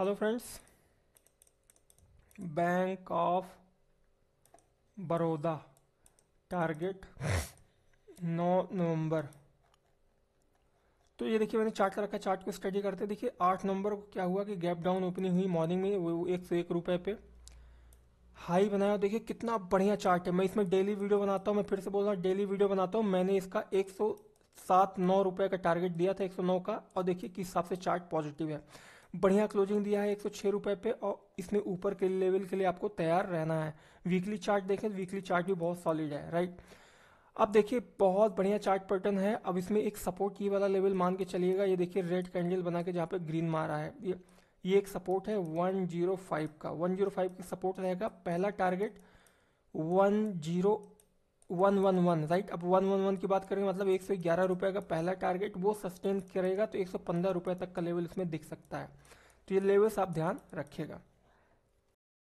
Hello friends bank of Baroda target 9 नवंबर तो ये देखिए, मैंने चार्ट कर रखा चार्ट को स्टडी करते देखिए 8 नवंबर को क्या हुआ कि गैप डाउन ओपनिंग हुई मॉर्निंग में, वो एक सौ एक रुपये पे। हाई बनाया, देखिए कितना बढ़िया चार्ट है। मैं इसमें डेली वीडियो बनाता हूँ, मैं फिर से बोल रहा हूँ डेली वीडियो बनाता हूँ। मैंने इसका एक सौ सात नौ रुपये का टारगेट दिया था, एक सौ नौ का, और देखिए किस हिसाब से चार्ट पॉजिटिव है। बढ़िया क्लोजिंग दिया है एक सौ छः रुपये पे और इसमें ऊपर के लेवल के लिए आपको तैयार रहना है। वीकली चार्ट देखें वीकली चार्ट भी बहुत सॉलिड है राइट अब देखिए, बहुत बढ़िया चार्ट पैटर्न है। अब इसमें एक सपोर्ट की वाला लेवल मान के चलिएगा। ये देखिए रेड कैंडल बना के जहाँ पे ग्रीन मारा है। ये ये एक सपोर्ट है 105 का। 105 का सपोर्ट रहेगा। पहला टारगेट 10111 राइट अब 111 की बात करेंगे मतलब एक सौ ग्यारह रुपये का पहला टारगेट वो सस्टेन करेगा तो एक सौ पंद्रह रुपये तक का लेवल इसमें दिख सकता है। तो ये लेवल्स आप ध्यान रखिएगा।